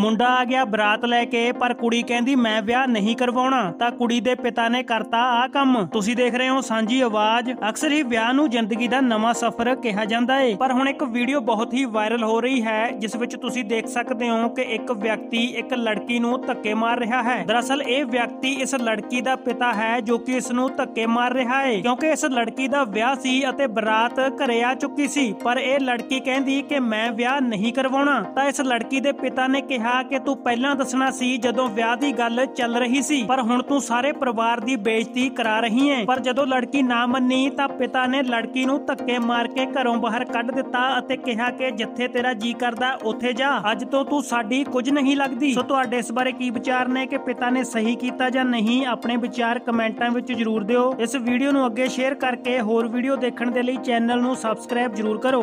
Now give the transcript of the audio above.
ਮੁੰਡਾ ਆ ਗਿਆ ਬਰਾਤ ਲੈ ਕੇ, ਪਰ ਕੁੜੀ ਕਹਿੰਦੀ, ਮੈਂ ਵਿਆਹ ਨਹੀਂ ਕਰਵਾਉਣਾ। ਤਾਂ ਕੁੜੀ ਦੇ ਪਿਤਾ ਨੇ ਕਰਤਾ ਆ ਕੰਮ। ਤੁਸੀਂ ਦੇਖ ਰਹੇ ਹੋ ਸਾਂਝੀ ਆਵਾਜ਼। ਅਕਸਰ ਹੀ ਵਿਆਹ ਨੂੰ ਜ਼ਿੰਦਗੀ ਦਾ ਨਵਾਂ ਸਫ਼ਰ ਕਿਹਾ ਜਾਂਦਾ ਹੈ ਪਰ ਹੁਣ ਇੱਕ ਵੀਡੀਓ ਬਹੁਤ ਹੀ ਵਾਇਰਲ ਹੋ ਰਹੀ ਹੈ, ਜਿਸ ਵਿੱਚ ਤੁਸੀਂ ਦੇਖ ਸਕਦੇ ਹੋ ਕਿ ਇੱਕ ਵਿਅਕਤੀ ਇੱਕ ਲੜਕੀ ਨੂੰ ਧੱਕੇ ਮਾਰ ਰਿਹਾ ਹੈ। ਦਰਅਸਲ ਇਹ ਵਿਅਕਤੀ ਇਸ ਲੜਕੀ ਦਾ ਪਿਤਾ ਹੈ, ਜੋ ਕਿ ਇਸ ਨੂੰ ਧੱਕੇ ਮਾਰ ਰਿਹਾ ਹੈ ਕਿਉਂਕਿ ਇਸ ਲੜਕੀ ਦਾ ਵਿਆਹ ਸੀ ਅਤੇ ਬਰਾਤ ਘਰੇ ਆ ਚੁੱਕੀ ਸੀ। ਪਰ ਇਹ ਲੜਕੀ ਕਹਿੰਦੀ ਕਿ, ਮੈਂ ਵਿਆਹ ਨਹੀਂ ਕਰਵਾਉਣਾ। ਤਾਂ ਇਸ ਲੜਕੀ ਦੇ ਪਿਤਾ ਨੇ ਕਿਹਾ ਕਿਹਾ ਕਿ ਤੂੰ ਪਹਿਲਾਂ ਦੱਸਣਾ ਸੀ ਜਦੋਂ ਵਿਆਹ ਦੀ ਗੱਲ ਚੱਲ ਰਹੀ ਸੀ, ਪਰ ਹੁਣ ਤੂੰ ਸਾਰੇ ਪਰਿਵਾਰ ਦੀ ਬੇਇੱਜ਼ਤੀ ਕਰਾ ਰਹੀ ਹੈ ਪਰ ਜਦੋਂ ਲੜਕੀ ਨਾ ਮੰਨੀ, ਤਾਂ ਪਿਤਾ ਨੇ ਲੜਕੀ ਨੂੰ ਧੱਕੇ ਮਾਰ ਕੇ ਘਰੋਂ ਬਾਹਰ ਕੱਢ ਦਿੱਤਾ ਅਤੇ ਕਿਹਾ ਕਿ ਜਿੱਥੇ ਤੇਰਾ ਜੀ ਕਰਦਾ, ਉੱਥੇ ਜਾ। ਅੱਜ ਤੋਂ ਤੂੰ ਸਾਡੀ ਕੁਝ ਨਹੀਂ ਲੱਗਦੀ। ਸੋ ਤੁਹਾਡੇ ਇਸ ਬਾਰੇ ਕੀ ਵਿਚਾਰ ਨੇ, ਕਿ ਪਿਤਾ ਨੇ ਸਹੀ ਕੀਤਾ ਜਾਂ ਨਹੀਂ, ਆਪਣੇ ਵਿਚਾਰ ਕਮੈਂਟਾਂ ਵਿੱਚ ਜਰੂਰ ਦਿਓ। ਇਸ ਵੀਡੀਓ ਨੂੰ ਅੱਗੇ ਸ਼ੇਅਰ ਕਰਕੇ ਹੋਰ ਵੀਡੀਓ ਦੇਖਣ ਦੇ ਲਈ ਚੈਨਲ ਨੂੰ ਸਬਸਕ੍ਰਾਈਬ ਜਰੂਰ ਕਰੋ।